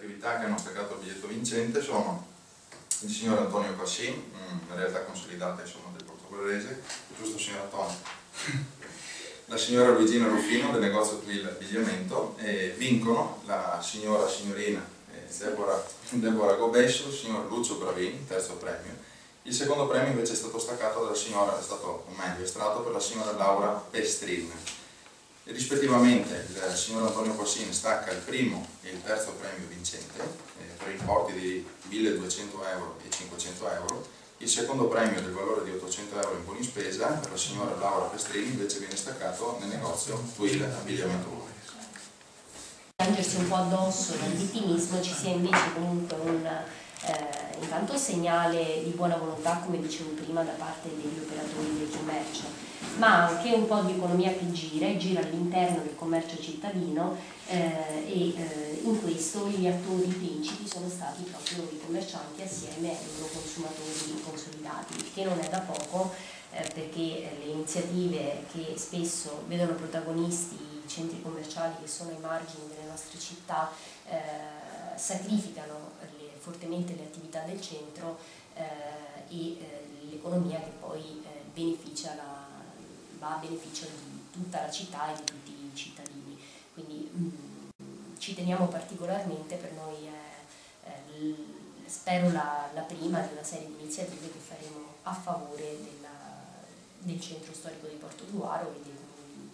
collettività che hanno staccato il biglietto vincente sono il signor Antonio Passin, mm, in realtà consolidata insomma, del portoghese, giusto signor Antonio? la signora Luigina Ruffino del negozio Twill Abbigliamento e vincono la signora signorina eh, Deborah, Deborah Gobesso, il signor Lucio Bravini, terzo premio. Il secondo premio invece è stato staccato dalla signora, è stato, o meglio, estratto per la signora Laura Pestrin. Rispettivamente il signor Antonio Cossini stacca il primo e il terzo premio vincente eh, per importi di 1200 euro e 500 euro. Il secondo premio del valore di 800 euro in buoni spesa per la signora Laura Pestrini invece viene staccato nel negozio Twill Abbigliamento Piangersi un po' addosso dal vittimismo ci sia invece comunque un intanto segnale di buona volontà, come dicevo prima, da parte degli operatori del commercio, ma anche un po' di economia che gira, gira all'interno del commercio cittadino eh, e eh, in questo gli attori principi sono stati proprio i commercianti assieme ai loro consumatori consolidati, che non è da poco eh, perché le iniziative che spesso vedono protagonisti i centri commerciali che sono ai margini delle nostre città eh, sacrificano fortemente le attività del centro eh, e l'economia che poi beneficia la, va a beneficio di tutta la città e di tutti i cittadini. Quindi mh, mm, ci teniamo particolarmente, per noi è, spero la, la, prima di una serie di iniziative che faremo a favore della, del centro storico di Porto Duaro e dei comuni